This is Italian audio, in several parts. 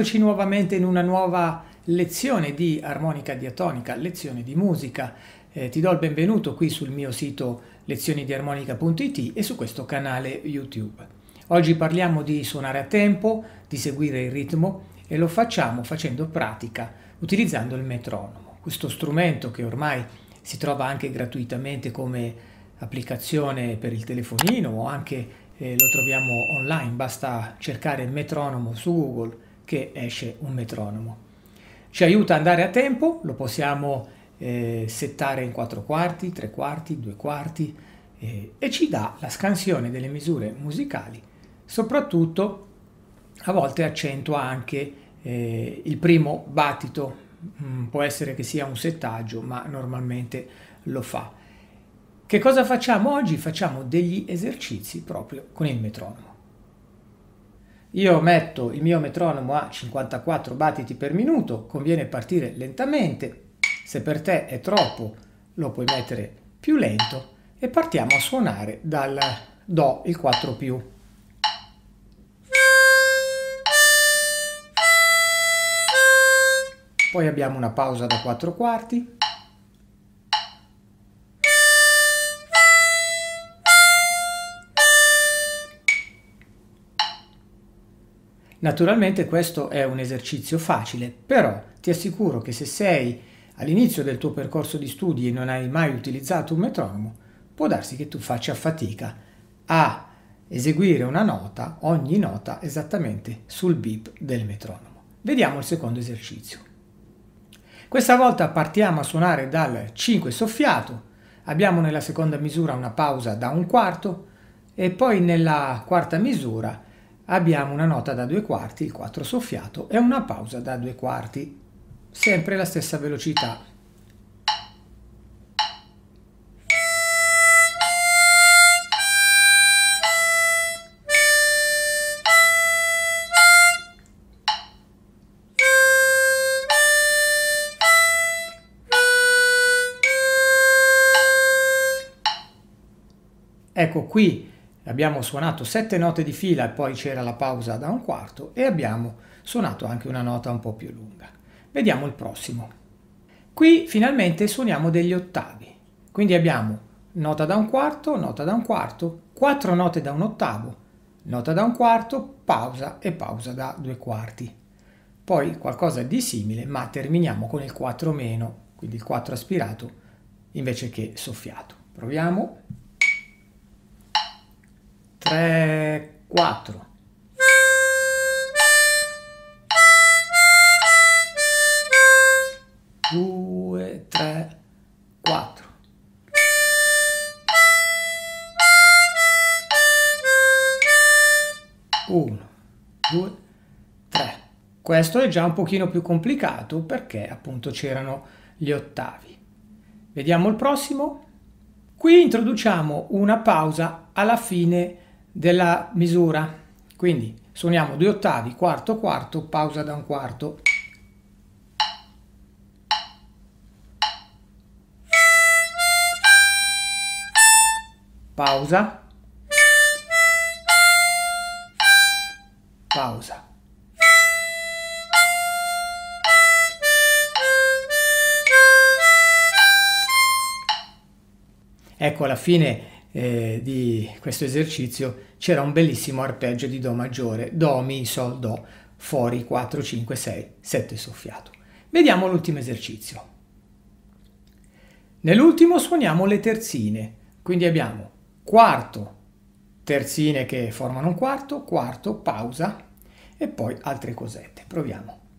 Eccoci nuovamente in una nuova lezione di armonica diatonica, lezione di musica. Eh, ti do il benvenuto qui sul mio sito lezionidiarmonica.it e su questo canale YouTube. Oggi parliamo di suonare a tempo, di seguire il ritmo e lo facciamo facendo pratica utilizzando il metronomo, questo strumento che ormai si trova anche gratuitamente come applicazione per il telefonino o anche eh, lo troviamo online, basta cercare metronomo su Google che esce un metronomo. Ci aiuta ad andare a tempo, lo possiamo eh, settare in 4 quarti, 3 quarti, 2 quarti eh, e ci dà la scansione delle misure musicali, soprattutto a volte accentua anche eh, il primo battito, mm, può essere che sia un settaggio, ma normalmente lo fa. Che cosa facciamo oggi? Facciamo degli esercizi proprio con il metronomo. Io metto il mio metronomo a 54 battiti per minuto, conviene partire lentamente, se per te è troppo lo puoi mettere più lento e partiamo a suonare dal Do, il 4 più. Poi abbiamo una pausa da 4 quarti. Naturalmente questo è un esercizio facile, però ti assicuro che se sei all'inizio del tuo percorso di studi e non hai mai utilizzato un metronomo, può darsi che tu faccia fatica a eseguire una nota, ogni nota esattamente sul beep del metronomo. Vediamo il secondo esercizio. Questa volta partiamo a suonare dal 5 soffiato, abbiamo nella seconda misura una pausa da un quarto e poi nella quarta misura abbiamo una nota da due quarti, il 4 soffiato, e una pausa da due quarti, sempre la stessa velocità. Ecco qui abbiamo suonato sette note di fila e poi c'era la pausa da un quarto e abbiamo suonato anche una nota un po' più lunga. Vediamo il prossimo. Qui finalmente suoniamo degli ottavi, quindi abbiamo nota da un quarto, nota da un quarto, quattro note da un ottavo, nota da un quarto, pausa e pausa da due quarti. Poi qualcosa di simile, ma terminiamo con il 4 meno, quindi il 4 aspirato invece che soffiato. Proviamo. 3, 4. Due, tre, quattro. Uno, due, tre. Questo è già un pochino più complicato perché appunto c'erano gli ottavi. Vediamo il prossimo. Qui introduciamo una pausa alla fine della misura. Quindi suoniamo due ottavi, quarto, quarto, pausa da un quarto. Pausa. Pausa. Ecco alla fine eh, di questo esercizio c'era un bellissimo arpeggio di Do maggiore, Do, Mi, Sol, Do, fuori 4, 5, 6, 7 soffiato. Vediamo l'ultimo esercizio. Nell'ultimo suoniamo le terzine, quindi abbiamo quarto, terzine che formano un quarto, quarto, pausa e poi altre cosette. Proviamo.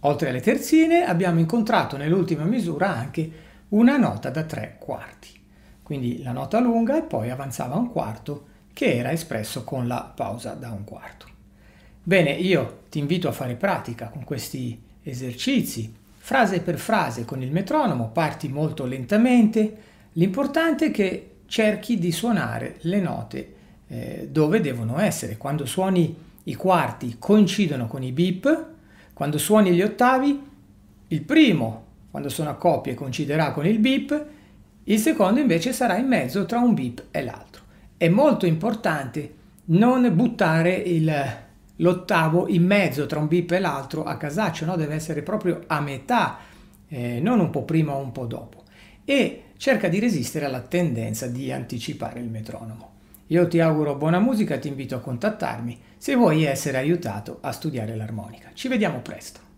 Oltre alle terzine abbiamo incontrato nell'ultima misura anche una nota da tre quarti, quindi la nota lunga e poi avanzava un quarto che era espresso con la pausa da un quarto. Bene, io ti invito a fare pratica con questi esercizi, frase per frase con il metronomo, parti molto lentamente, l'importante è che cerchi di suonare le note eh, dove devono essere. Quando suoni i quarti coincidono con i beep, quando suoni gli ottavi, il primo, quando sono a coppie, coinciderà con il beep, il secondo invece sarà in mezzo tra un beep e l'altro. È molto importante non buttare il, l'ottavo in mezzo tra un beep e l'altro a casaccio, no? deve essere proprio a metà, eh, non un po' prima o un po' dopo. E cerca di resistere alla tendenza di anticipare il metronomo. Io ti auguro buona musica, ti invito a contattarmi se vuoi essere aiutato a studiare l'armonica. Ci vediamo presto.